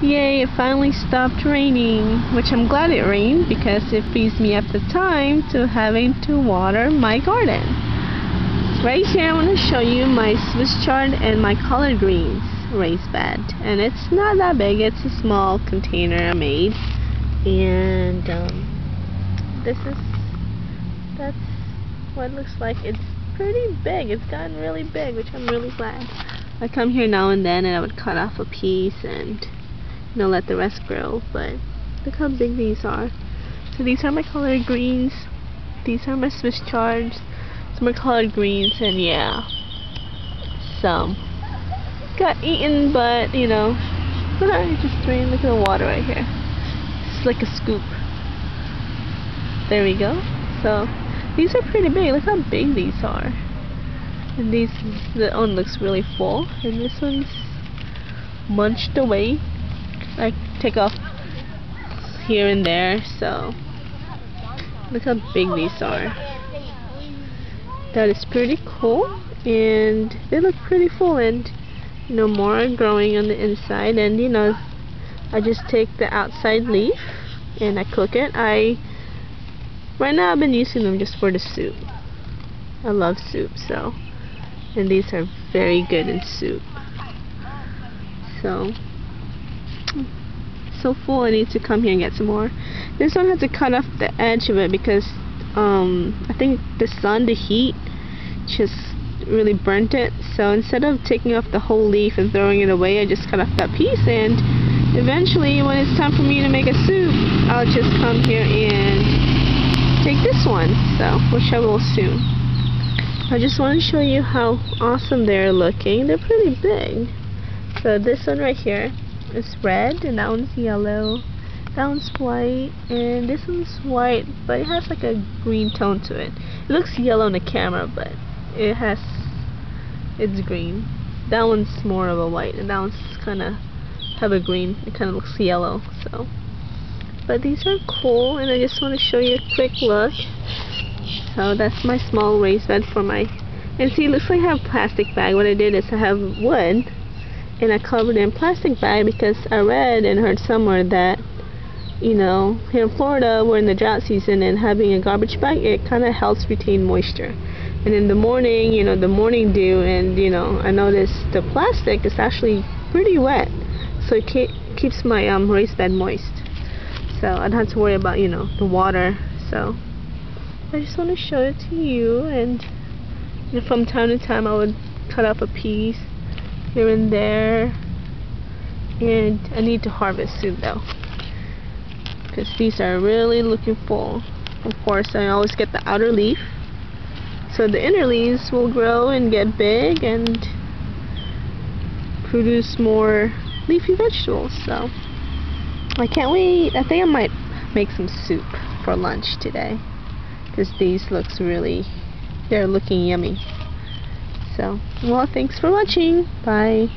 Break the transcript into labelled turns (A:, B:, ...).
A: Yay, it finally stopped raining, which I'm glad it rained because it frees me up the time to having to water my garden. Right here I want to show you my Swiss chard and my collard greens raised bed. And it's not that big, it's a small container I made. And um, this is, that's what it looks like. It's pretty big, it's gotten really big, which I'm really glad. I come here now and then and I would cut off a piece and know, let the rest grow, but look how big these are. So these are my collard greens, these are my Swiss chards, some are collard greens, and yeah, some got eaten, but you know, but I just look at the water right here. It's like a scoop. There we go. So, these are pretty big, look how big these are. And these, the oh, one looks really full, and this one's munched away I take off here and there so look how big these are. That is pretty cool and they look pretty full and you know more are growing on the inside and you know I just take the outside leaf and I cook it. I right now I've been using them just for the soup. I love soup so and these are very good in soup. So so full I need to come here and get some more. This one had to cut off the edge of it because um, I think the sun, the heat, just really burnt it. So instead of taking off the whole leaf and throwing it away, I just cut off that piece and eventually when it's time for me to make a soup, I'll just come here and take this one. So, which I will soon. I just want to show you how awesome they're looking. They're pretty big. So this one right here is red and that one's yellow. That one's white and this one's white but it has like a green tone to it. It looks yellow in the camera but it has it's green. That one's more of a white and that one's kind of have a green it kind of looks yellow so. But these are cool and I just want to show you a quick look. So that's my small raised bed for my and see it looks like I have plastic bag. What I did is I have wood and I covered it in plastic bag because I read and heard somewhere that you know here in Florida we're in the drought season and having a garbage bag it kind of helps retain moisture. And in the morning you know the morning dew and you know I noticed the plastic is actually pretty wet. So it keeps my um, raised bed moist. So I don't have to worry about you know the water. So I just want to show it to you and from time to time I would cut up a piece here and there. And I need to harvest soon though. Because these are really looking full. Of course I always get the outer leaf. So the inner leaves will grow and get big and produce more leafy vegetables so. I can't wait. I think I might make some soup for lunch today. Because these looks really they're looking yummy so, well, thanks for watching. Bye.